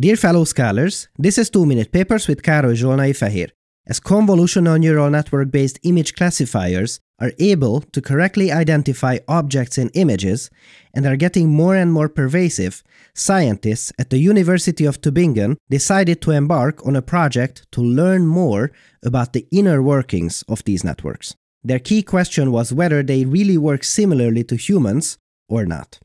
Dear fellow scholars, this is 2 Minute Papers with Károly Zsolnai Fehér. As convolutional neural network based image classifiers are able to correctly identify objects in images and are getting more and more pervasive, scientists at the University of Tübingen decided to embark on a project to learn more about the inner workings of these networks. Their key question was whether they really work similarly to humans or not.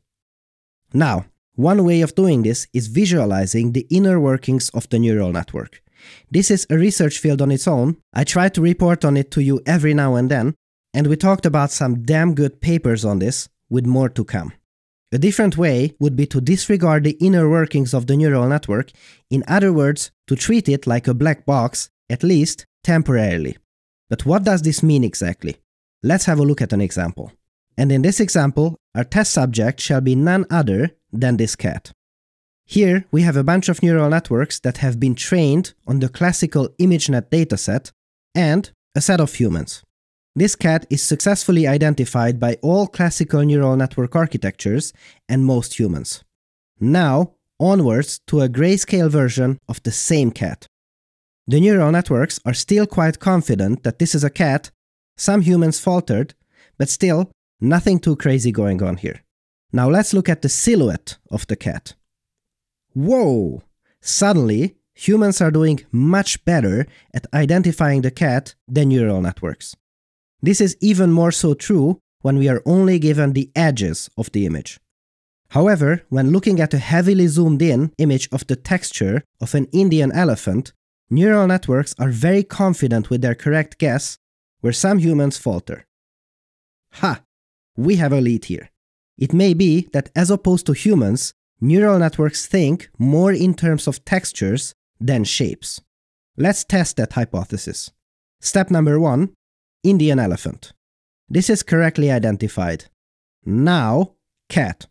Now, one way of doing this is visualizing the inner workings of the neural network. This is a research field on its own. I try to report on it to you every now and then, and we talked about some damn good papers on this, with more to come. A different way would be to disregard the inner workings of the neural network, in other words, to treat it like a black box, at least temporarily. But what does this mean exactly? Let's have a look at an example. And in this example, our test subject shall be none other than this cat. Here, we have a bunch of neural networks that have been trained on the classical ImageNet dataset and a set of humans. This cat is successfully identified by all classical neural network architectures and most humans. Now, onwards to a grayscale version of the same cat. The neural networks are still quite confident that this is a cat, some humans faltered, but still, nothing too crazy going on here. Now let's look at the silhouette of the cat. Whoa! Suddenly, humans are doing much better at identifying the cat than neural networks. This is even more so true when we are only given the edges of the image. However, when looking at a heavily zoomed in image of the texture of an Indian elephant, neural networks are very confident with their correct guess, where some humans falter. Ha! We have a lead here. It may be that as opposed to humans, neural networks think more in terms of textures than shapes. Let's test that hypothesis. Step number one Indian elephant. This is correctly identified. Now, cat.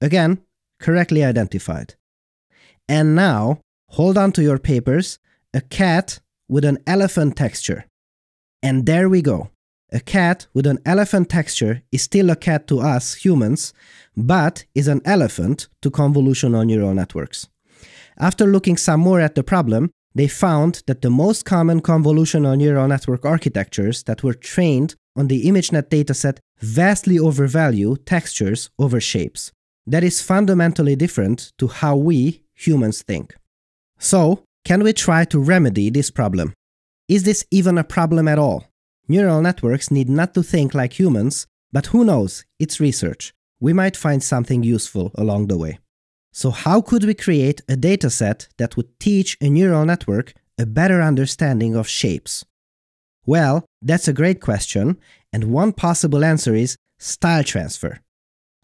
Again, correctly identified. And now, hold on to your papers, a cat with an elephant texture. And there we go. A cat with an elephant texture is still a cat to us humans, but is an elephant to convolutional neural networks. After looking some more at the problem, they found that the most common convolutional neural network architectures that were trained on the ImageNet dataset vastly overvalue textures over shapes. That is fundamentally different to how we, humans, think. So, can we try to remedy this problem? Is this even a problem at all? Neural networks need not to think like humans, but who knows, it's research. We might find something useful along the way. So how could we create a dataset that would teach a neural network a better understanding of shapes? Well, that's a great question, and one possible answer is style transfer.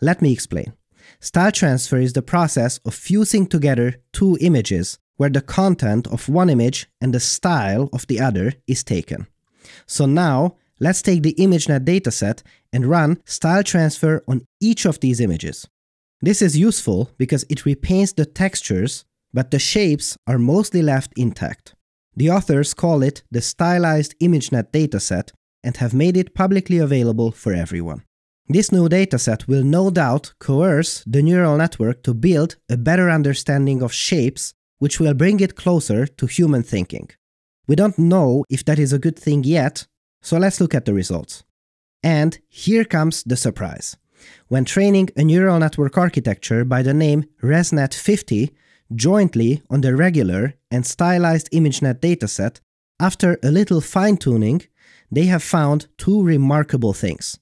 Let me explain. Style transfer is the process of fusing together two images where the content of one image and the style of the other is taken. So now, let's take the ImageNet dataset and run style transfer on each of these images. This is useful because it repaints the textures, but the shapes are mostly left intact. The authors call it the Stylized ImageNet dataset and have made it publicly available for everyone. This new dataset will no doubt coerce the neural network to build a better understanding of shapes, which will bring it closer to human thinking. We don't know if that is a good thing yet, so let's look at the results. And here comes the surprise. When training a neural network architecture by the name ResNet 50 jointly on the regular and stylized ImageNet dataset, after a little fine tuning, they have found two remarkable things.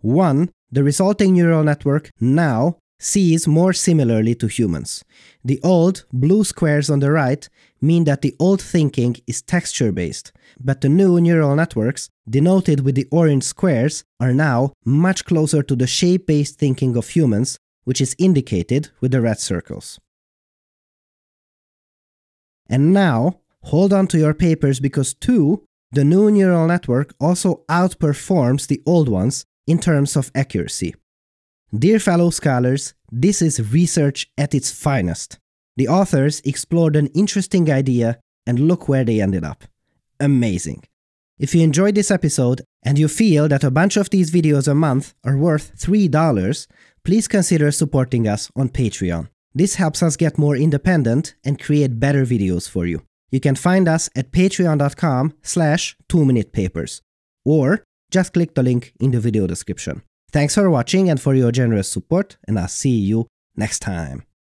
One, the resulting neural network now sees more similarly to humans. The old blue squares on the right mean that the old thinking is texture based, but the new neural networks, denoted with the orange squares, are now much closer to the shape based thinking of humans, which is indicated with the red circles. And now, hold on to your papers because 2, the new neural network also outperforms the old ones in terms of accuracy. Dear fellow scholars, this is research at its finest. The authors explored an interesting idea and look where they ended up. Amazing. If you enjoyed this episode and you feel that a bunch of these videos a month are worth $3, please consider supporting us on Patreon. This helps us get more independent and create better videos for you. You can find us at patreon.com slash 2minutepapers or just click the link in the video description. Thanks for watching and for your generous support, and I'll see you next time.